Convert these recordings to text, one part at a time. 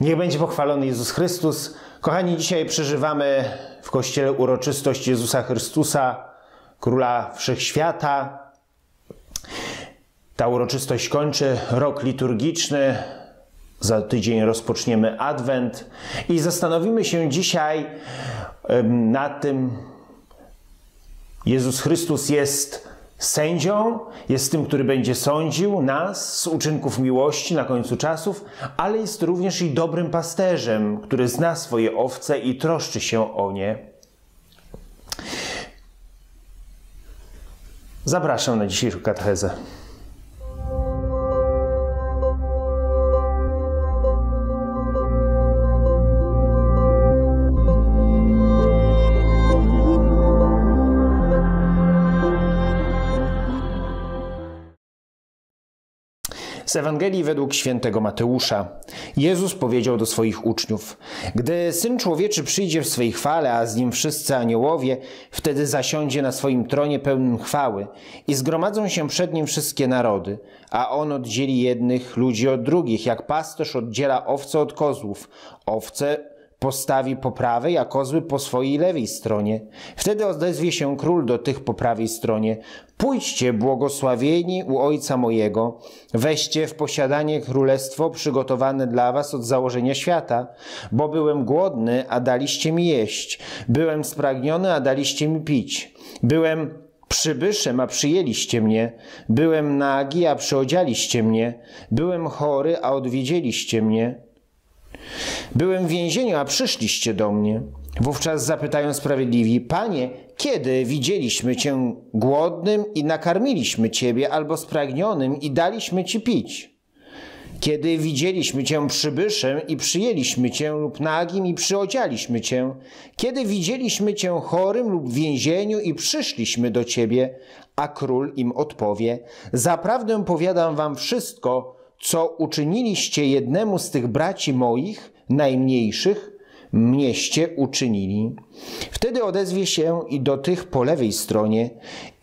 Niech będzie pochwalony Jezus Chrystus. Kochani, dzisiaj przeżywamy w Kościele uroczystość Jezusa Chrystusa, Króla Wszechświata. Ta uroczystość kończy rok liturgiczny. Za tydzień rozpoczniemy Adwent i zastanowimy się dzisiaj nad tym. Jezus Chrystus jest sędzią, jest tym, który będzie sądził nas z uczynków miłości na końcu czasów, ale jest również i dobrym pasterzem, który zna swoje owce i troszczy się o nie. Zapraszam na dzisiejszą katechezę. Z Ewangelii według świętego Mateusza. Jezus powiedział do swoich uczniów: Gdy syn człowieczy przyjdzie w swej chwale, a z nim wszyscy aniołowie, wtedy zasiądzie na swoim tronie pełnym chwały i zgromadzą się przed nim wszystkie narody, a on oddzieli jednych ludzi od drugich, jak pasterz oddziela owce od kozłów. Owce postawi po prawej, a kozły po swojej lewej stronie. Wtedy odezwie się król do tych po prawej stronie. Pójdźcie, błogosławieni u Ojca mojego, weźcie w posiadanie królestwo przygotowane dla was od założenia świata, bo byłem głodny, a daliście mi jeść, byłem spragniony, a daliście mi pić, byłem przybyszem, a przyjęliście mnie, byłem nagi, a przyodzialiście mnie, byłem chory, a odwiedzieliście mnie. Byłem w więzieniu, a przyszliście do mnie. Wówczas zapytają sprawiedliwi: Panie, kiedy widzieliśmy Cię głodnym i nakarmiliśmy Ciebie, albo spragnionym i daliśmy Ci pić? Kiedy widzieliśmy Cię przybyszem i przyjęliśmy Cię, lub nagim i przyodzialiśmy Cię? Kiedy widzieliśmy Cię chorym lub w więzieniu i przyszliśmy do Ciebie? A król im odpowie: Zaprawdę powiadam Wam wszystko, co uczyniliście jednemu z tych braci moich, najmniejszych, mnieście uczynili. Wtedy odezwie się i do tych po lewej stronie: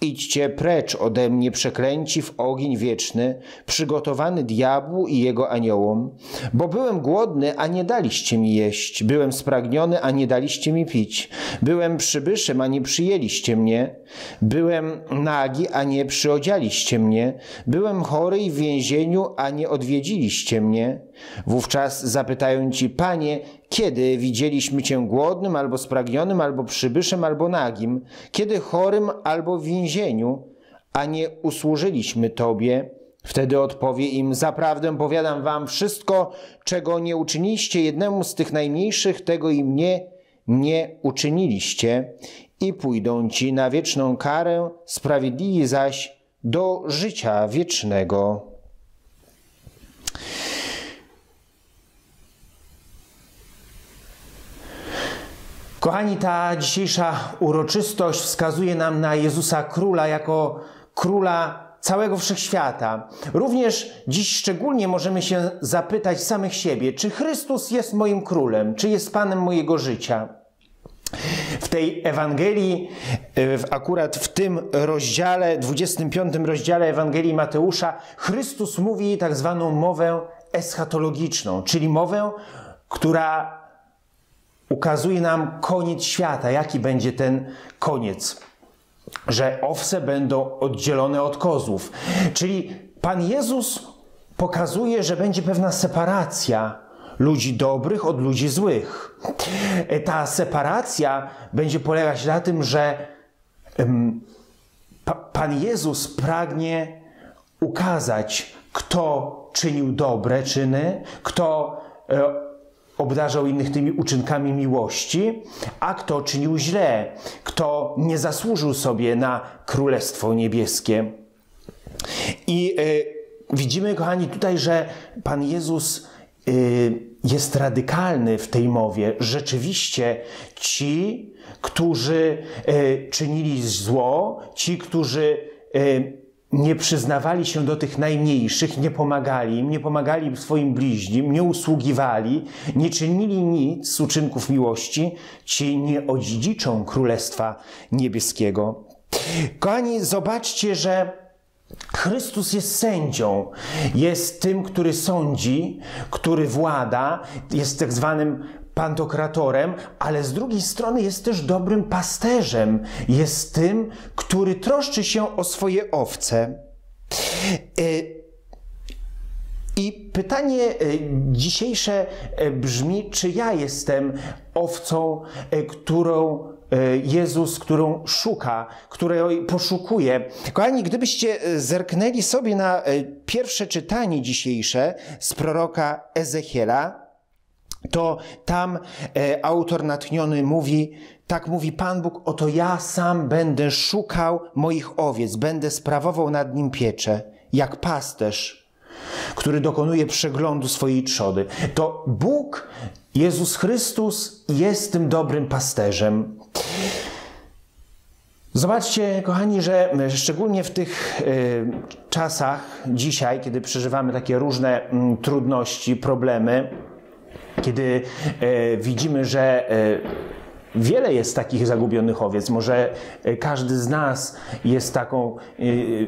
Idźcie precz ode mnie, przeklęci w ogień wieczny, przygotowany diabłu i jego aniołom. Bo byłem głodny, a nie daliście mi jeść, byłem spragniony, a nie daliście mi pić, byłem przybyszem, a nie przyjęliście mnie, byłem nagi, a nie przyodzialiście mnie, byłem chory i w więzieniu, a nie odwiedziliście mnie. Wówczas zapytają ci, panie, kiedy widzieliśmy cię głodnym, albo spragnionym, albo przybyszem, albo nagim, kiedy chorym, albo w więzieniu, a nie usłużyliśmy Tobie? Wtedy odpowie im: Zaprawdę powiadam Wam, wszystko, czego nie uczyniliście jednemu z tych najmniejszych, tego i mnie nie uczyniliście, i pójdą ci na wieczną karę, sprawiedliwi zaś do życia wiecznego. Kochani, ta dzisiejsza uroczystość wskazuje nam na Jezusa Króla jako króla całego wszechświata. Również dziś szczególnie możemy się zapytać samych siebie, czy Chrystus jest moim królem, czy jest Panem mojego życia. W tej Ewangelii, akurat w tym rozdziale, 25 rozdziale Ewangelii Mateusza, Chrystus mówi tak zwaną mowę eschatologiczną, czyli mowę, która ukazuje nam koniec świata, jaki będzie ten koniec. Że owce będą oddzielone od kozłów. Czyli Pan Jezus pokazuje, że będzie pewna separacja ludzi dobrych od ludzi złych. Ta separacja będzie polegać na tym, że Pan Jezus pragnie ukazać, kto czynił dobre czyny, kto e, obdarzał innych tymi uczynkami miłości, a kto czynił źle, kto nie zasłużył sobie na Królestwo Niebieskie. I y, widzimy, kochani, tutaj, że Pan Jezus y, jest radykalny w tej mowie. Rzeczywiście ci, którzy y, czynili zło, ci, którzy nie przyznawali się do tych najmniejszych, nie pomagali im, nie pomagali swoim bliźnim, nie usługiwali, nie czynili nic z uczynków miłości, ci nie odziedziczą Królestwa Niebieskiego. Kochani, zobaczcie, że Chrystus jest sędzią, jest tym, który sądzi, który włada, jest tak zwanym pantokratorem, ale z drugiej strony jest też dobrym pasterzem, jest tym, który troszczy się o swoje owce. Y, I pytanie y, dzisiejsze y, brzmi, czy ja jestem owcą, którą Jezus, którą szuka, której poszukuje. Kochani, gdybyście zerknęli sobie na pierwsze czytanie dzisiejsze z proroka Ezechiela, to tam e, autor natchniony mówi, tak mówi Pan Bóg, oto ja sam będę szukał moich owiec, będę sprawował nad nim pieczę, jak pasterz, który dokonuje przeglądu swojej trzody. To Bóg, Jezus Chrystus jest tym dobrym pasterzem. Zobaczcie, kochani, że szczególnie w tych y, czasach dzisiaj, kiedy przeżywamy takie różne y, trudności, problemy, kiedy e, widzimy, że e, Wiele jest takich zagubionych owiec. Może e, każdy z nas jest taką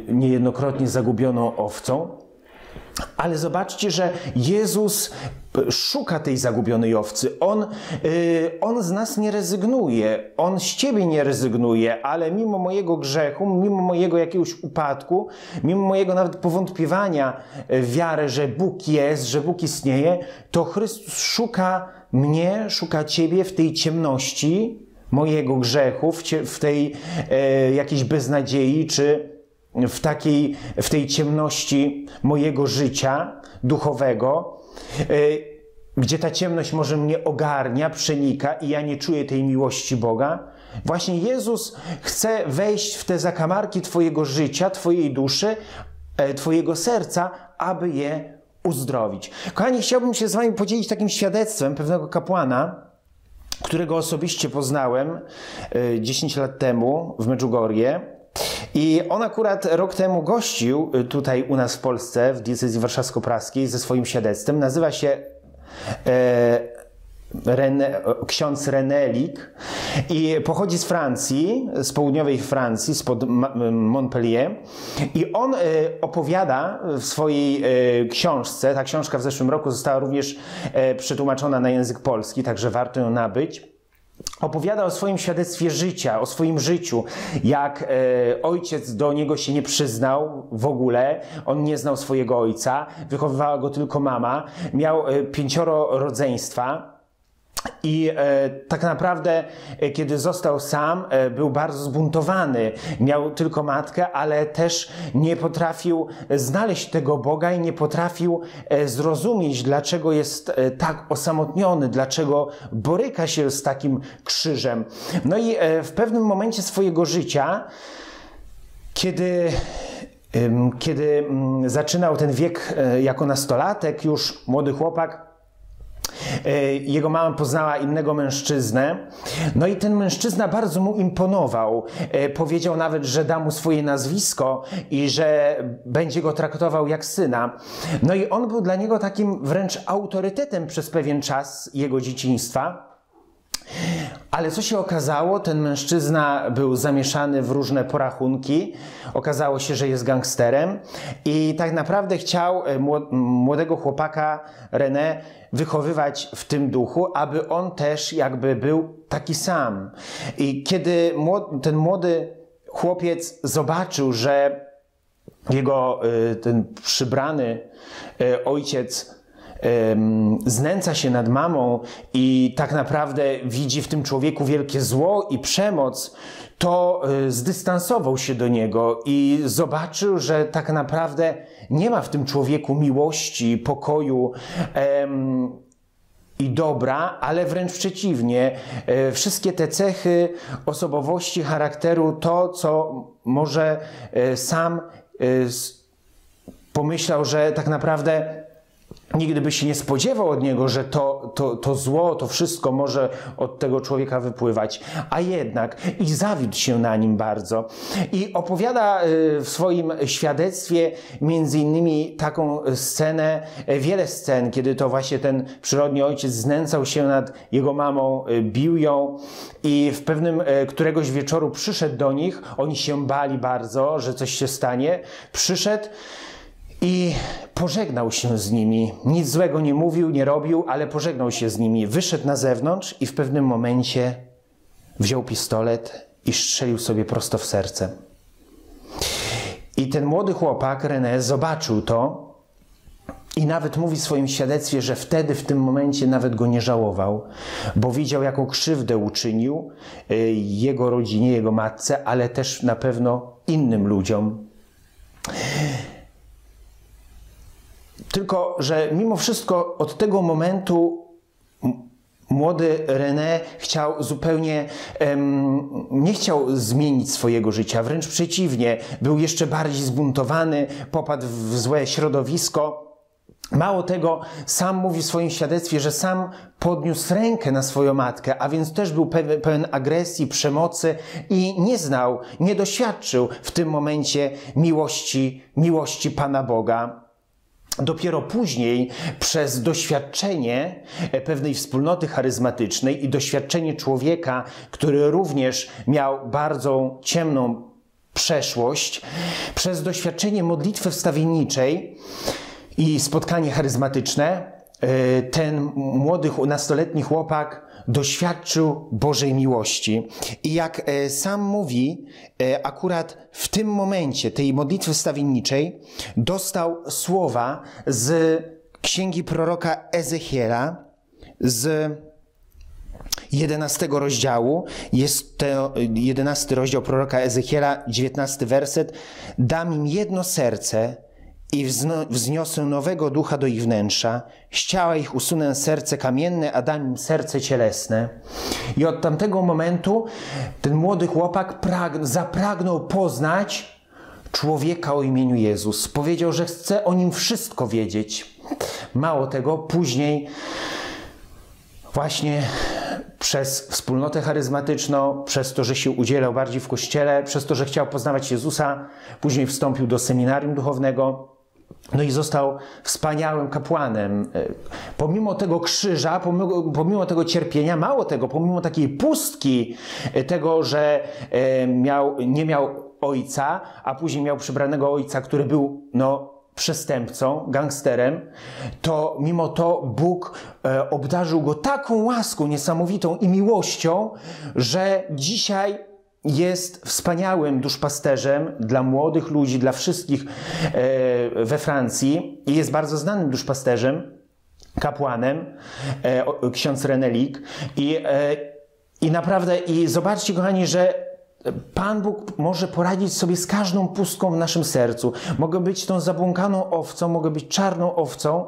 niejednokrotnie zagubioną owcą. Ale zobaczcie, że Jezus szuka tej zagubionej owcy. On, yy, on z nas nie rezygnuje, on z ciebie nie rezygnuje, ale mimo mojego grzechu, mimo mojego jakiegoś upadku, mimo mojego nawet powątpiewania w wiarę, że Bóg jest, że Bóg istnieje, to Chrystus szuka mnie, szuka ciebie w tej ciemności mojego grzechu, w, w tej e, jakiejś beznadziei, czy w, takiej, w tej ciemności mojego życia duchowego, gdzie ta ciemność może mnie ogarnia, przenika i ja nie czuję tej miłości Boga. Właśnie Jezus chce wejść w te zakamarki Twojego życia, Twojej duszy, e, Twojego serca, aby je uzdrowić. Kochani, chciałbym się z Wami podzielić takim świadectwem pewnego kapłana, którego osobiście poznałem 10 e, lat temu w Medjugorje. I on akurat rok temu gościł y, tutaj u nas w Polsce, w diecezji warszawsko-praskiej ze swoim świadectwem. Nazywa się e, ksiądz Renelik. I pochodzi z Francji, z południowej Francji, spod Montpellier. I on e, opowiada w swojej e, książce, ta książka w zeszłym roku została również e, przetłumaczona na język polski, także warto ją nabyć opowiada o swoim świadectwie życia, o swoim życiu, jak e, ojciec do niego się nie przyznał w ogóle, on nie znał swojego ojca, wychowywała go tylko mama, miał e, pięcioro rodzeństwa. I e, tak naprawdę, e, kiedy został sam, e, był bardzo zbuntowany. Miał tylko matkę, ale też nie potrafił znaleźć tego Boga i nie potrafił e, zrozumieć, dlaczego jest e, tak osamotniony, dlaczego boryka się z takim krzyżem. No i e, w pewnym momencie swojego życia, kiedy kiedy mm, zaczynał ten wiek jako nastolatek, już młody chłopak, jego mama poznała innego mężczyznę. No i ten mężczyzna bardzo mu imponował. E, powiedział nawet, że da mu swoje nazwisko i że będzie go traktował jak syna. No i on był dla niego takim wręcz autorytetem przez pewien czas jego dzieciństwa. Ale co się okazało? Ten mężczyzna był zamieszany w różne porachunki. Okazało się, że jest gangsterem i tak naprawdę chciał e, młodego chłopaka René wychowywać w tym duchu, aby on też jakby był taki sam. I kiedy ten młody chłopiec zobaczył, że jego e, ten przybrany e, ojciec znęca się nad mamą i tak naprawdę widzi w tym człowieku wielkie zło i przemoc, to e, zdystansował się do niego i zobaczył, że tak naprawdę nie ma w tym człowieku miłości, pokoju. I dobra, ale wręcz przeciwnie. E, wszystkie te cechy osobowości, charakteru, to co może e, sam pomyślał, że tak naprawdę Nigdy by się nie spodziewał od niego, że to, to, to zło, to wszystko może od tego człowieka wypływać, a jednak i zawiódł się na nim bardzo. I opowiada y, w swoim świadectwie między innymi taką scenę, y, wiele scen, kiedy to właśnie ten przyrodni ojciec znęcał się nad jego mamą, y, bił ją i w pewnym któregoś wieczoru przyszedł do nich, oni się bali bardzo, że coś się stanie, przyszedł, i pożegnał się z nimi. Nic złego nie mówił, nie robił, ale pożegnał się z nimi. Wyszedł na zewnątrz i w pewnym momencie wziął pistolet i strzelił sobie prosto w serce. I ten młody chłopak, René, zobaczył to i nawet mówi w swoim świadectwie, że wtedy, w tym momencie nawet go nie żałował, bo widział, jaką krzywdę uczynił y, jego rodzinie, jego matce, ale też na pewno innym ludziom. Tylko, że mimo wszystko od tego momentu młody René chciał zupełnie, um, nie chciał zmienić swojego życia, wręcz przeciwnie, był jeszcze bardziej zbuntowany, popadł w złe środowisko. Mało tego, sam mówi w swoim świadectwie, że sam podniósł rękę na swoją matkę, a więc też był pełen agresji, przemocy i nie znał, nie doświadczył w tym momencie miłości, miłości Pana Boga. Dopiero później, przez doświadczenie pewnej wspólnoty charyzmatycznej i doświadczenie człowieka, który również miał bardzo ciemną przeszłość, przez doświadczenie modlitwy wstawienniczej i spotkanie charyzmatyczne, e, ten młody, nastoletni chłopak doświadczył Bożej miłości. I jak e, sam mówi, e, akurat w tym momencie tej modlitwy stawienniczej dostał słowa z księgi proroka Ezechiela z 11 rozdziału. Jest to 11 rozdział proroka Ezechiela, 19 werset. Dam im jedno serce, i wzniosę nowego ducha do ich wnętrza, z ciała ich usunę serce kamienne, a dam im serce cielesne. I od tamtego momentu ten młody chłopak prag, zapragnął poznać człowieka o imieniu Jezus. Powiedział, że chce o nim wszystko wiedzieć. Mało tego, później właśnie przez wspólnotę charyzmatyczną, przez to, że się udzielał bardziej w kościele, przez to, że chciał poznawać Jezusa, później wstąpił do seminarium duchownego, no i został wspaniałym kapłanem. E, pomimo tego krzyża, pomimo, pomimo, tego cierpienia, mało tego, pomimo takiej pustki, e, tego, że e, miał, nie miał ojca, a później miał przybranego ojca, który był no, przestępcą, gangsterem, to mimo to Bóg obdarzył go taką łaską niesamowitą i miłością, że dzisiaj jest wspaniałym duszpasterzem dla młodych ludzi, dla wszystkich e, we Francji i jest bardzo znanym duszpasterzem, kapłanem, e, ksiądz Renelik i, e, i naprawdę, i zobaczcie kochani, że Pan Bóg może poradzić sobie z każdą pustką w naszym sercu. Mogę być tą zabłąkaną owcą, mogę być czarną owcą,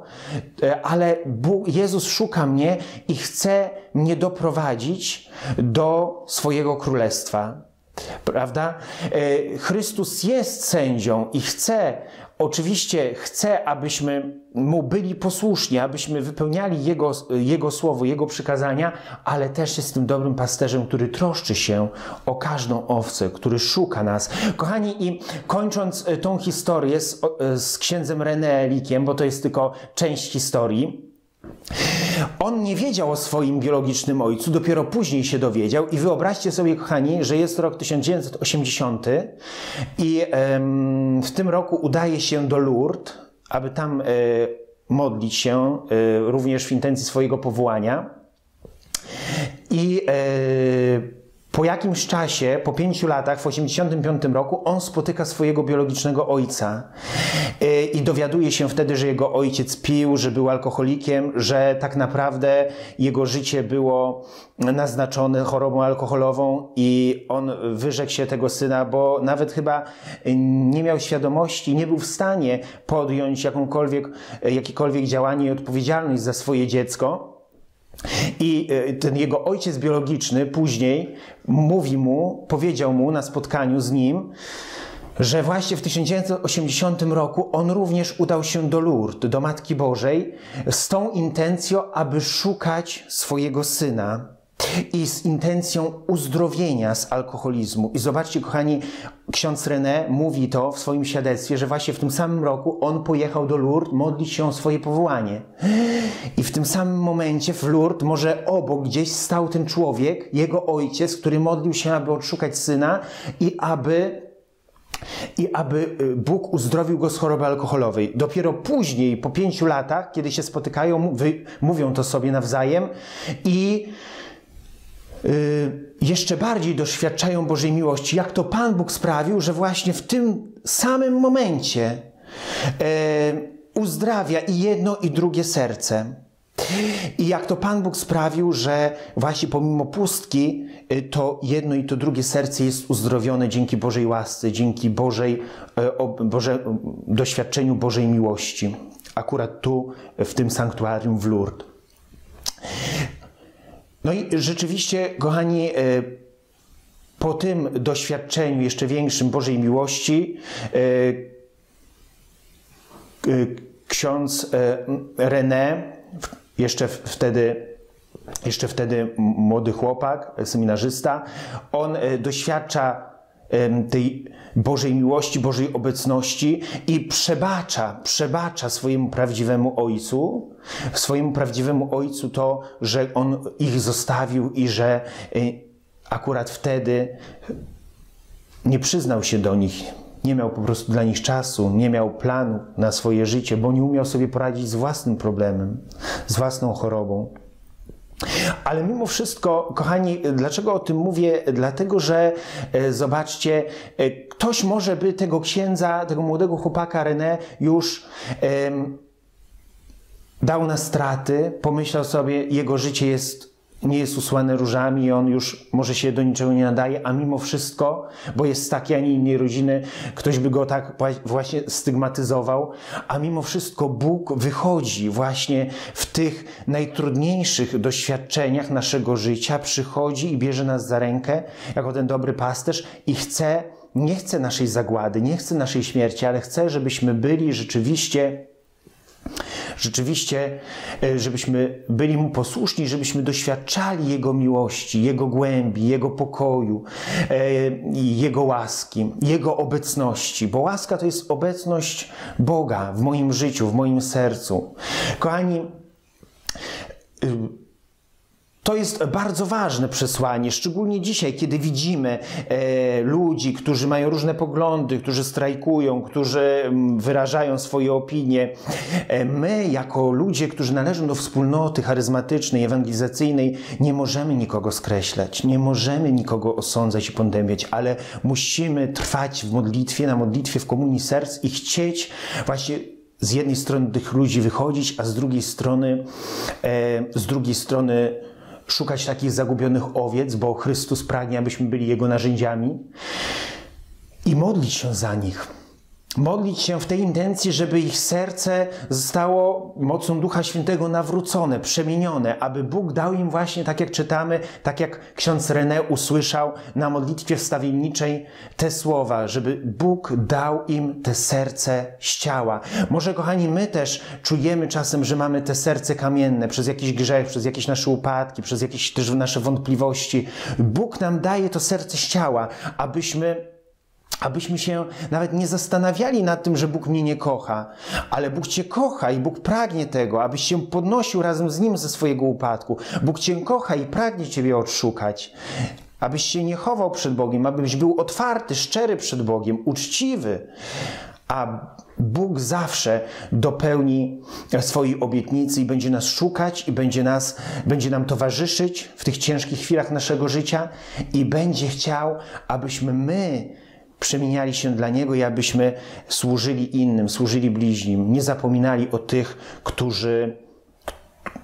ale Bóg, Jezus szuka mnie i chce mnie doprowadzić do swojego królestwa. Prawda? E, Chrystus jest sędzią i chce, oczywiście chce, abyśmy mu byli posłuszni, abyśmy wypełniali Jego, Jego słowo, Jego przykazania, ale też jest tym dobrym pasterzem, który troszczy się o każdą owcę, który szuka nas. Kochani, i kończąc e, tą historię z, e, z księdzem René bo to jest tylko część historii, on nie wiedział o swoim biologicznym ojcu, dopiero później się dowiedział i wyobraźcie sobie, kochani, że jest rok 1980 i w tym roku udaje się do Lourdes, aby tam e, modlić się e, również w intencji swojego powołania. I e, po jakimś czasie, po pięciu latach, w 1985 roku, on spotyka swojego biologicznego ojca y, i dowiaduje się wtedy, że jego ojciec pił, że był alkoholikiem, że tak naprawdę jego życie było naznaczone chorobą alkoholową i on wyrzekł się tego syna, bo nawet chyba nie miał świadomości, nie był w stanie podjąć jakąkolwiek, jakiekolwiek działanie i odpowiedzialność za swoje dziecko. I e, ten jego ojciec biologiczny później mówi mu, powiedział mu na spotkaniu z nim, że właśnie w 1980 roku on również udał się do Lourdes, do Matki Bożej, z tą intencją, aby szukać swojego syna i z intencją uzdrowienia z alkoholizmu. I zobaczcie, kochani, ksiądz René mówi to w swoim świadectwie, że właśnie w tym samym roku on pojechał do Lourdes modlić się o swoje powołanie. I w tym samym momencie w Lourdes, może obok gdzieś stał ten człowiek, jego ojciec, który modlił się, aby odszukać syna i aby i aby y, Bóg uzdrowił go z choroby alkoholowej. Dopiero później, po pięciu latach, kiedy się spotykają, mówią to sobie nawzajem i jeszcze bardziej doświadczają Bożej miłości, jak to Pan Bóg sprawił, że właśnie w tym samym momencie y, uzdrawia i jedno, i drugie serce. I jak to Pan Bóg sprawił, że właśnie pomimo pustki, y, to jedno i to drugie serce jest uzdrowione dzięki Bożej łasce, dzięki Bożej, y, Boże, doświadczeniu Bożej miłości. Akurat tu, w tym sanktuarium w Lourdes. No i rzeczywiście, kochani, y, po tym doświadczeniu jeszcze większym Bożej miłości, ksiądz René jeszcze wtedy jeszcze wtedy młody chłopak, seminarzysta, on e, doświadcza tej Bożej miłości, Bożej obecności i przebacza, przebacza swojemu prawdziwemu ojcu, swojemu prawdziwemu ojcu to, że on ich zostawił i że e, akurat wtedy nie przyznał się do nich, nie miał po prostu dla nich czasu, nie miał planu na swoje życie, bo nie umiał sobie poradzić z własnym problemem, z własną chorobą. Ale mimo wszystko, kochani, dlaczego o tym mówię? Dlatego, że e, zobaczcie, e, ktoś może by tego księdza, tego młodego chłopaka René już dał na straty, pomyślał sobie, jego życie jest nie jest usłane różami i on już może się do niczego nie nadaje, a mimo wszystko, bo jest z takiej, a nie innej rodziny, ktoś by go tak właśnie stygmatyzował, a mimo wszystko Bóg wychodzi właśnie w tych najtrudniejszych doświadczeniach naszego życia, przychodzi i bierze nas za rękę, jako ten dobry pasterz i chce, nie chce naszej zagłady, nie chce naszej śmierci, ale chce, żebyśmy byli rzeczywiście Rzeczywiście, e, żebyśmy byli Mu posłuszni, żebyśmy doświadczali Jego miłości, Jego głębi, Jego pokoju, e, Jego łaski, Jego obecności, bo łaska to jest obecność Boga w moim życiu, w moim sercu. Kochani, y, to jest bardzo ważne przesłanie, szczególnie dzisiaj, kiedy widzimy e, ludzi, którzy mają różne poglądy, którzy strajkują, którzy mm, wyrażają swoje opinie. E, my, jako ludzie, którzy należą do wspólnoty charyzmatycznej, ewangelizacyjnej, nie możemy nikogo skreślać, nie możemy nikogo osądzać i potępiać, ale musimy trwać w modlitwie, na modlitwie w komunii serc i chcieć właśnie z jednej strony tych ludzi wychodzić, a z drugiej strony, e, z drugiej strony szukać takich zagubionych owiec, bo Chrystus pragnie, abyśmy byli Jego narzędziami i modlić się za nich modlić się w tej intencji, żeby ich serce zostało mocą Ducha Świętego nawrócone, przemienione, aby Bóg dał im właśnie, tak jak czytamy, tak jak ksiądz René usłyszał na modlitwie wstawienniczej te słowa, żeby Bóg dał im te serce z ciała. Może, kochani, my też czujemy czasem, że mamy te serce kamienne przez jakiś grzech, przez jakieś nasze upadki, przez jakieś też nasze wątpliwości. Bóg nam daje to serce z ciała, abyśmy abyśmy się nawet nie zastanawiali nad tym, że Bóg mnie nie kocha, ale Bóg Cię kocha i Bóg pragnie tego, abyś się podnosił razem z Nim ze swojego upadku. Bóg Cię kocha i pragnie Ciebie odszukać. Abyś się nie chował przed Bogiem, abyś był otwarty, szczery przed Bogiem, uczciwy. A Bóg zawsze dopełni swojej obietnicy i będzie nas szukać i będzie, nas, będzie nam towarzyszyć w tych ciężkich chwilach naszego życia i będzie chciał, abyśmy my przemieniali się dla Niego i abyśmy służyli innym, służyli bliźnim, nie zapominali o tych, którzy,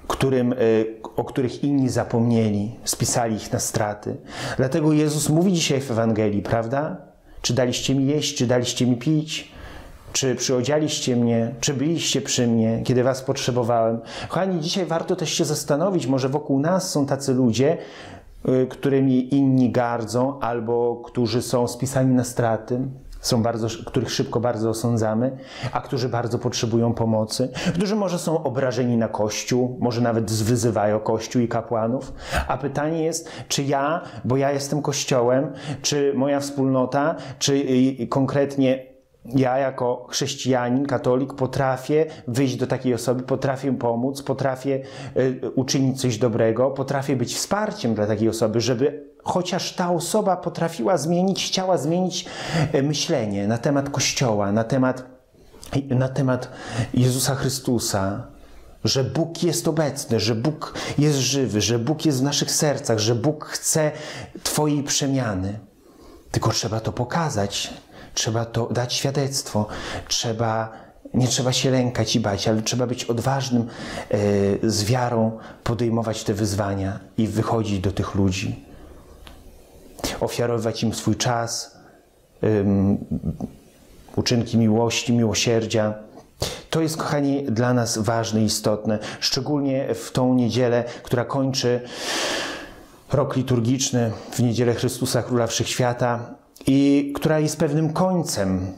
którym, e, o których inni zapomnieli, spisali ich na straty. Dlatego Jezus mówi dzisiaj w Ewangelii, prawda? Czy daliście mi jeść, czy daliście mi pić? Czy przyodzialiście mnie, czy byliście przy mnie, kiedy was potrzebowałem? Kochani, dzisiaj warto też się zastanowić, może wokół nas są tacy ludzie, którymi inni gardzą, albo którzy są spisani na straty, są bardzo, których szybko bardzo osądzamy, a którzy bardzo potrzebują pomocy, którzy może są obrażeni na Kościół, może nawet zwyzywają Kościół i kapłanów. A pytanie jest, czy ja, bo ja jestem Kościołem, czy moja wspólnota, czy konkretnie ja jako chrześcijanin, katolik potrafię wyjść do takiej osoby, potrafię pomóc, potrafię y, uczynić coś dobrego, potrafię być wsparciem dla takiej osoby, żeby chociaż ta osoba potrafiła zmienić, chciała zmienić y, myślenie na temat Kościoła, na temat, na temat Jezusa Chrystusa, że Bóg jest obecny, że Bóg jest żywy, że Bóg jest w naszych sercach, że Bóg chce Twojej przemiany. Tylko trzeba to pokazać, trzeba to dać świadectwo, trzeba, nie trzeba się lękać i bać, ale trzeba być odważnym, e, z wiarą podejmować te wyzwania i wychodzić do tych ludzi. Ofiarować im swój czas, uczynki miłości, miłosierdzia. To jest, kochani, dla nas ważne i istotne, szczególnie w tą niedzielę, która kończy rok liturgiczny, w niedzielę Chrystusa Króla Wszechświata i która jest pewnym końcem.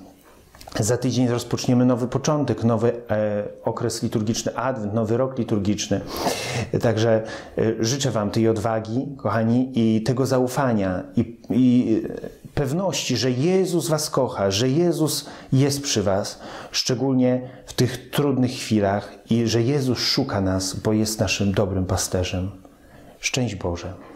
Za tydzień rozpoczniemy nowy początek, nowy e, okres liturgiczny, adwent, nowy rok liturgiczny. Także e, życzę Wam tej odwagi, kochani, i tego zaufania, i, i pewności, że Jezus Was kocha, że Jezus jest przy Was, szczególnie w tych trudnych chwilach, i że Jezus szuka nas, bo jest naszym dobrym pasterzem. Szczęść Boże.